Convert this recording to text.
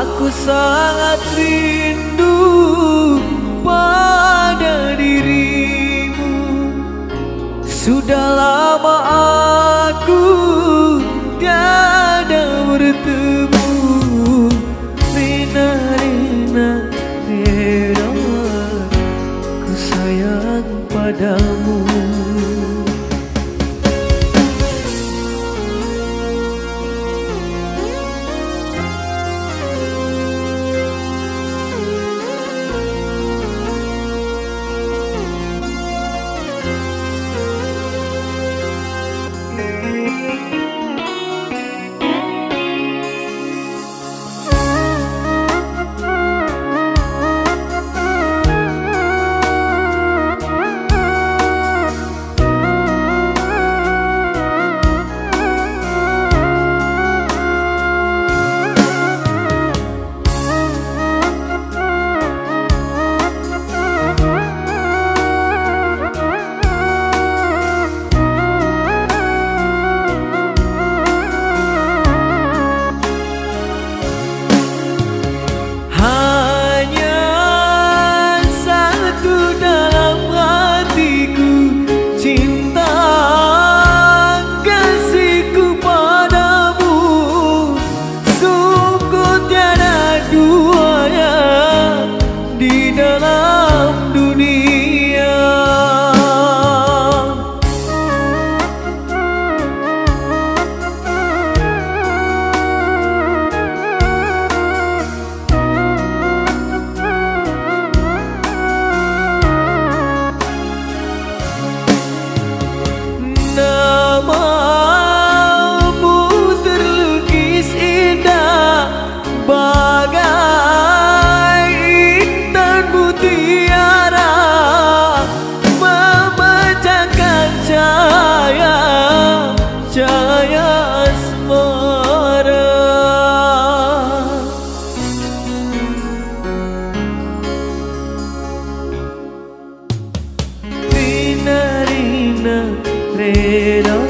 Aku sangat rindu pada dirimu. Sudah lama aku tiada bertemu. Rina, Rina, Rina Ku sayang padamu Namamu terlukis indah Bagai intan mutiara Memecahkan cahaya Cahaya asmara. Rina, Rina, Rina